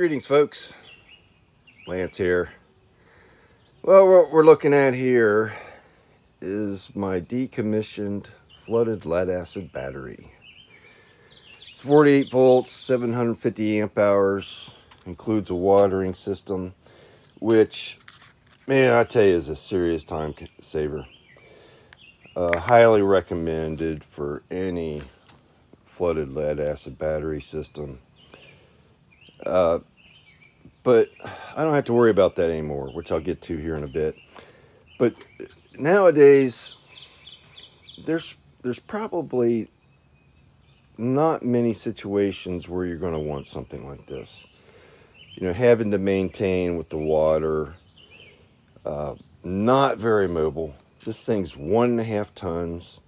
Greetings folks, Lance here. Well, what we're looking at here is my decommissioned flooded lead acid battery. It's 48 volts, 750 amp hours, includes a watering system, which, man, I tell you is a serious time saver. Uh, highly recommended for any flooded lead acid battery system. Uh, but I don't have to worry about that anymore, which I'll get to here in a bit. But nowadays, there's there's probably not many situations where you're going to want something like this. You know, having to maintain with the water, uh, not very mobile. This thing's one and a half tons.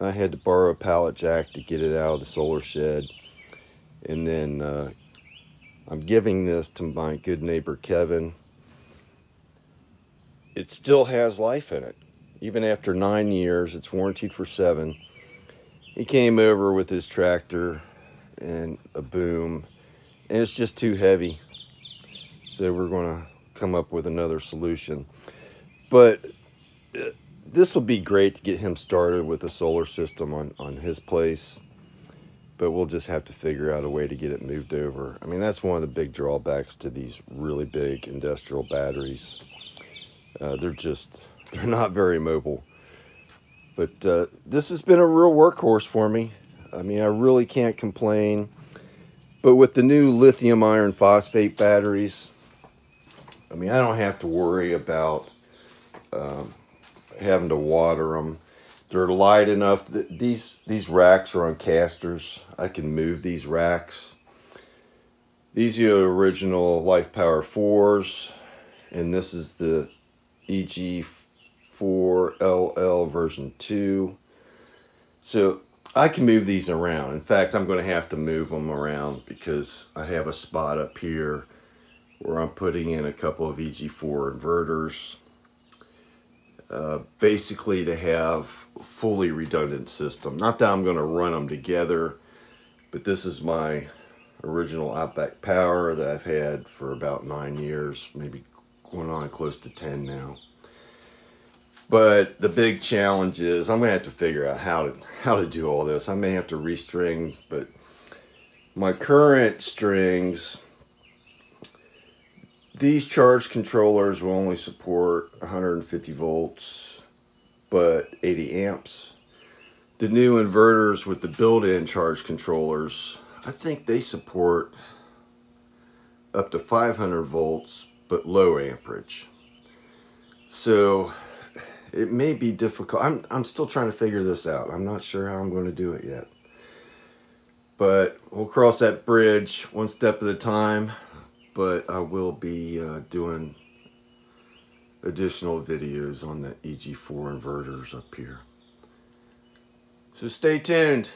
I had to borrow a pallet jack to get it out of the solar shed. And then uh, I'm giving this to my good neighbor Kevin. It still has life in it. Even after nine years, it's warranted for seven. He came over with his tractor and a boom, and it's just too heavy. So we're going to come up with another solution. But uh, this will be great to get him started with a solar system on, on his place but we'll just have to figure out a way to get it moved over. I mean, that's one of the big drawbacks to these really big industrial batteries. Uh, they're just, they're not very mobile. But uh, this has been a real workhorse for me. I mean, I really can't complain. But with the new lithium iron phosphate batteries, I mean, I don't have to worry about um, having to water them they're light enough these these racks are on casters. I can move these racks. These are the original Life Power 4s and this is the EG4LL version 2. So I can move these around. In fact, I'm going to have to move them around because I have a spot up here where I'm putting in a couple of EG4 inverters. Uh, basically to have fully redundant system. Not that I'm going to run them together, but this is my original Outback Power that I've had for about nine years, maybe going on close to 10 now. But the big challenge is I'm going to have to figure out how to how to do all this. I may have to restring, but my current strings, these charge controllers will only support 150 volts but 80 amps. The new inverters with the built-in charge controllers, I think they support up to 500 volts, but low amperage. So it may be difficult. I'm, I'm still trying to figure this out. I'm not sure how I'm going to do it yet. But we'll cross that bridge one step at a time. But I will be uh, doing additional videos on the EG4 inverters up here. So stay tuned.